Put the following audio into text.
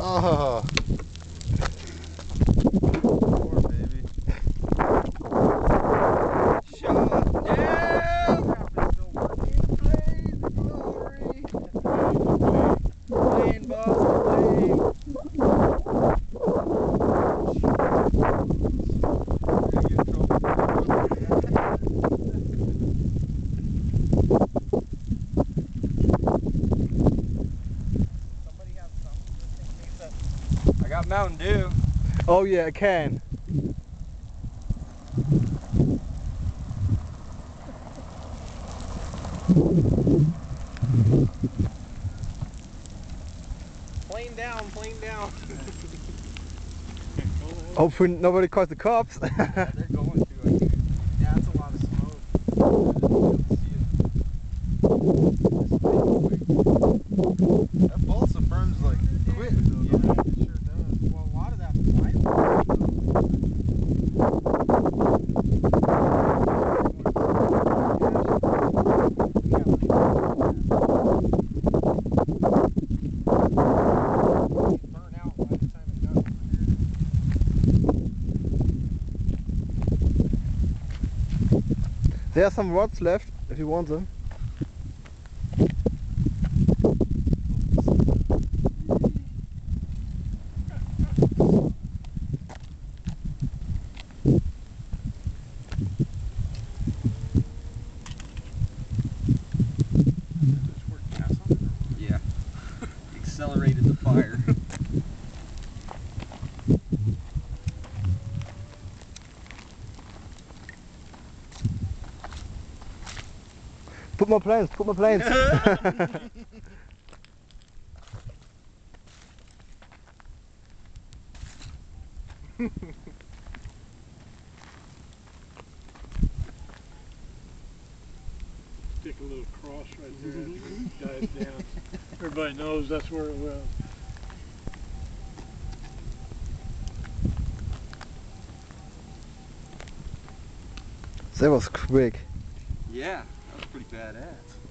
Oh. Got Mountain Dew. Oh yeah, a can. Plane down, plane down. Hopefully nobody calls the cops. yeah, they're going to. I think. Yeah, that's a lot of smoke. That balsa burns like quick. Yeah, it sure does. Well, a lot of that's fire. Burn out by the time it got over here. There are some rods left if you want them. Yeah. Accelerated the fire. Put more planes, put more planes. Stick a little cross right there and dive down. Everybody knows that's where it was. that was quick. Yeah, that was pretty badass.